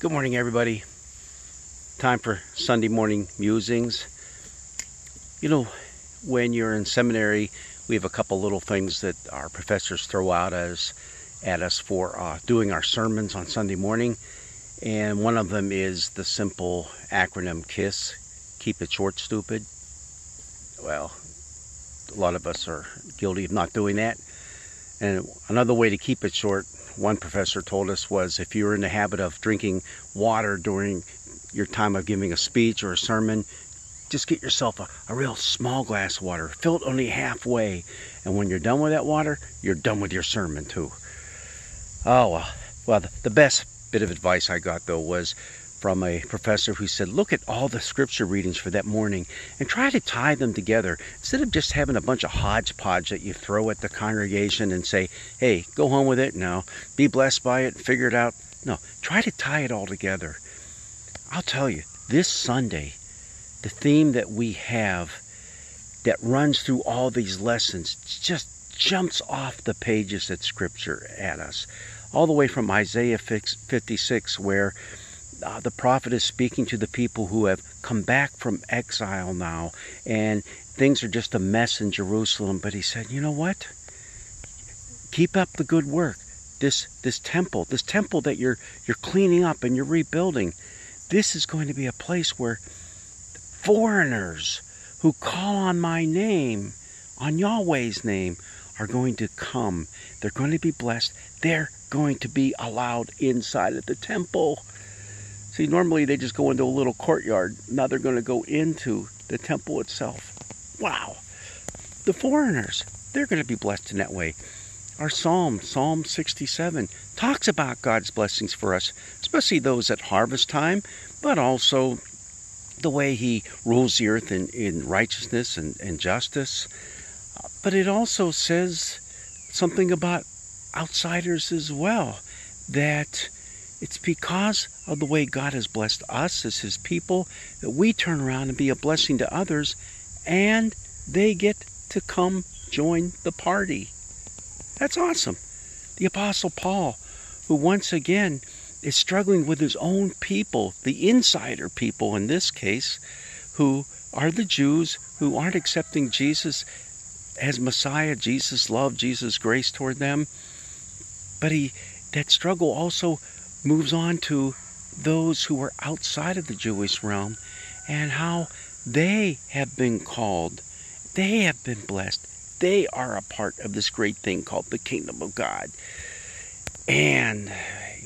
Good morning, everybody. Time for Sunday morning musings. You know, when you're in seminary, we have a couple little things that our professors throw out as at us for uh, doing our sermons on Sunday morning, and one of them is the simple acronym KISS. Keep it short, stupid. Well, a lot of us are guilty of not doing that. And another way to keep it short one professor told us was if you're in the habit of drinking water during your time of giving a speech or a sermon, just get yourself a, a real small glass of water. Fill it only halfway. And when you're done with that water, you're done with your sermon too. Oh, well. Well, the best bit of advice I got, though, was from a professor who said, Look at all the scripture readings for that morning and try to tie them together instead of just having a bunch of hodgepodge that you throw at the congregation and say, Hey, go home with it now, be blessed by it, figure it out. No, try to tie it all together. I'll tell you, this Sunday, the theme that we have that runs through all these lessons just jumps off the pages of Scripture at us. All the way from Isaiah 56, where uh, the prophet is speaking to the people who have come back from exile now, and things are just a mess in Jerusalem. But he said, you know what? Keep up the good work. This this temple, this temple that you're you're cleaning up and you're rebuilding, this is going to be a place where foreigners who call on my name, on Yahweh's name, are going to come. They're going to be blessed. They're going to be allowed inside of the temple. See, normally they just go into a little courtyard. Now they're going to go into the temple itself. Wow. The foreigners, they're going to be blessed in that way. Our psalm, Psalm 67, talks about God's blessings for us, especially those at harvest time, but also the way He rules the earth in, in righteousness and, and justice. But it also says something about outsiders as well, that it's because of the way God has blessed us as His people that we turn around and be a blessing to others and they get to come join the party. That's awesome. The Apostle Paul, who once again is struggling with his own people, the insider people in this case, who are the Jews who aren't accepting Jesus as Messiah, Jesus' love, Jesus' grace toward them. But he that struggle also moves on to those who are outside of the Jewish realm and how they have been called, they have been blessed, they are a part of this great thing called the kingdom of God. And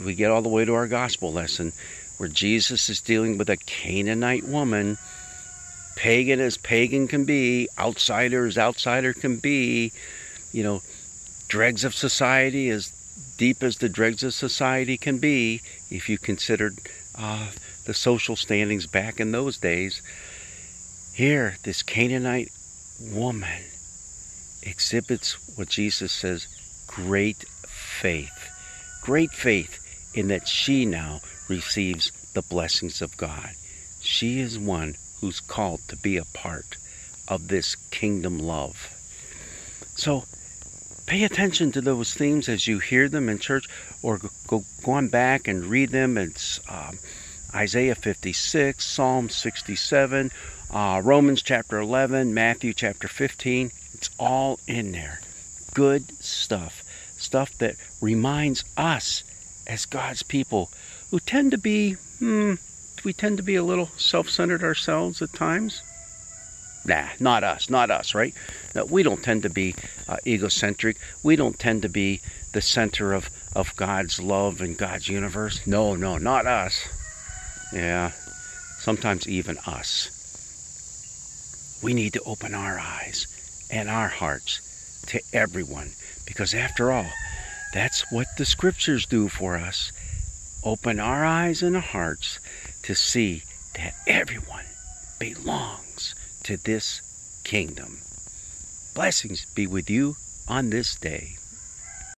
we get all the way to our gospel lesson where Jesus is dealing with a Canaanite woman, pagan as pagan can be, outsider as outsider can be, you know, dregs of society as deep as the dregs of society can be, if you considered uh, the social standings back in those days, here, this Canaanite woman exhibits what Jesus says great faith. Great faith in that she now receives the blessings of God. She is one who's called to be a part of this kingdom love. So, pay attention to those themes as you hear them in church or go, go on back and read them. It's um, Isaiah 56, Psalm 67, uh, Romans chapter 11, Matthew chapter 15. It's all in there. Good stuff. Stuff that reminds us as God's people who tend to be, hmm, we tend to be a little self centered ourselves at times. Nah, not us, not us, right? No, we don't tend to be uh, egocentric. We don't tend to be the center of, of God's love and God's universe. No, no, not us. Yeah, sometimes even us. We need to open our eyes and our hearts to everyone because, after all, that's what the scriptures do for us. Open our eyes and our hearts to see that everyone belongs to this kingdom. Blessings be with you on this day.